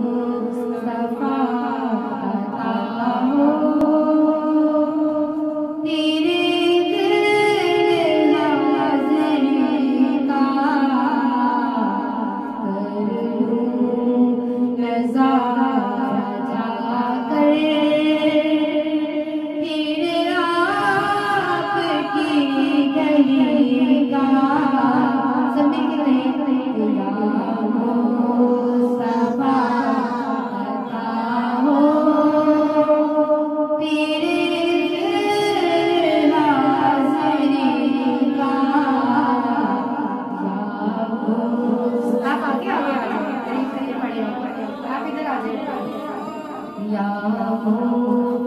Mustafa. या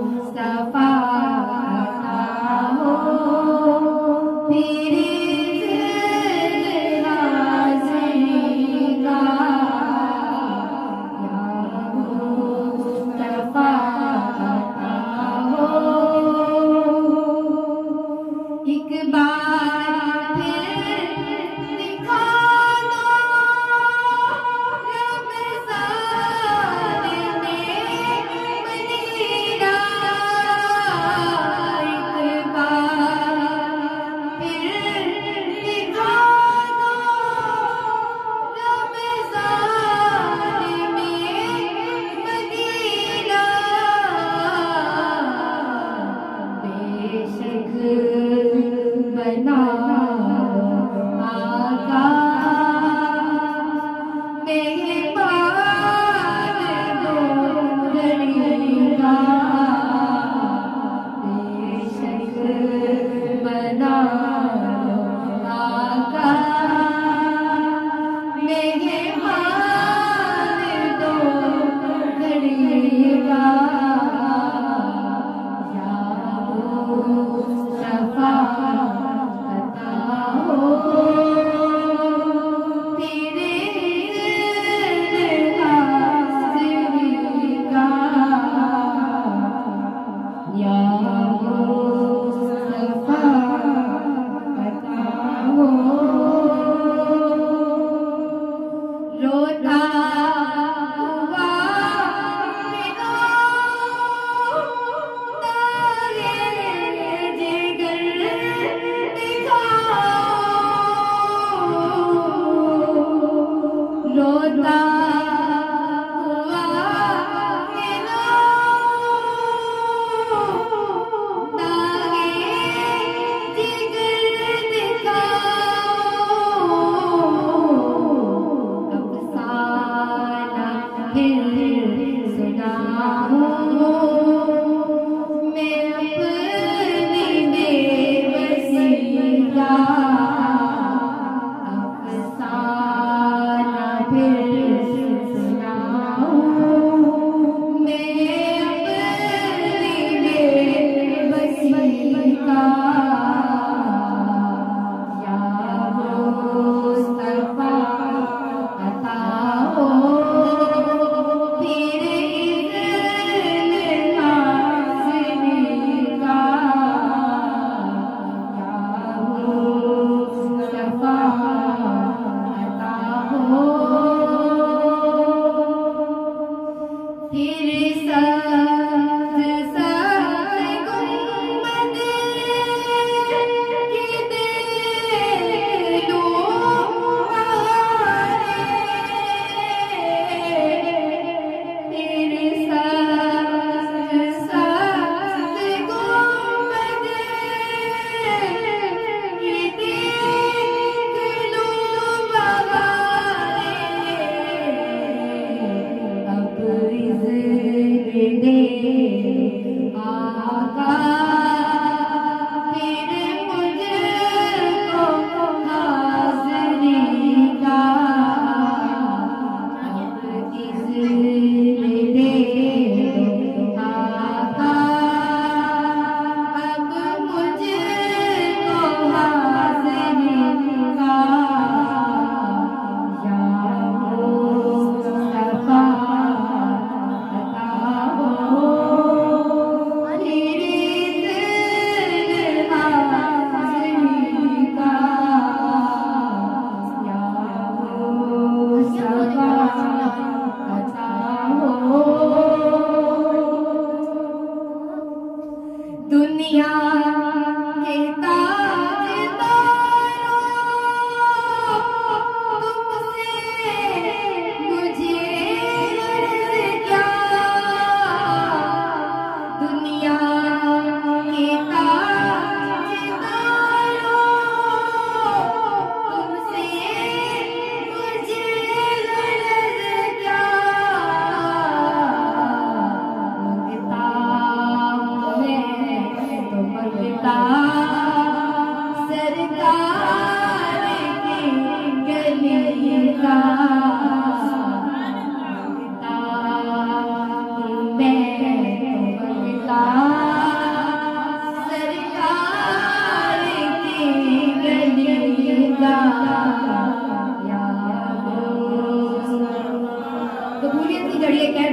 होता Yeah. कबूलियत की जड़िए कह